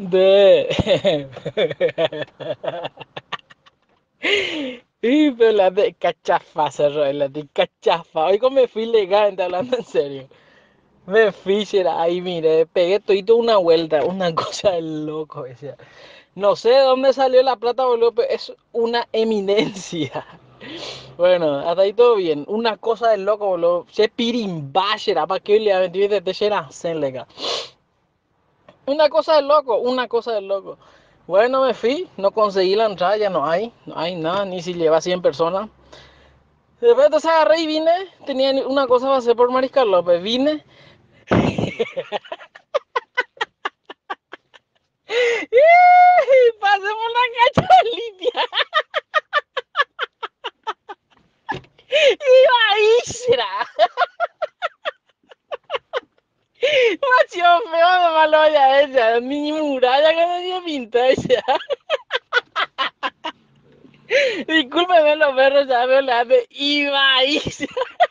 De... Y la de cachafa, cerro, la de cachafa. Hoy me fui legal, hablando en serio. Me fui, era ahí, mire, pegué todo una vuelta, una cosa de loco. Decía. No sé de dónde salió la plata, boludo, pero es una eminencia. Bueno, hasta ahí todo bien. Una cosa de loco, boludo. Se pirimbashera, para que le aventí de techera, lega. Una cosa de loco, una cosa de loco. Bueno, me fui, no conseguí la entrada, ya no hay, no hay nada, ni si lleva 100 personas. Después entonces agarré y vine, tenía una cosa para hacer por Mariscal López, vine. Pasemos la cacha limpia. Y ahí será. Macho feo de malo ya ella, mi muralla que dio pinta ella. Discúlpeme los perros, ya me la de Iba ahí.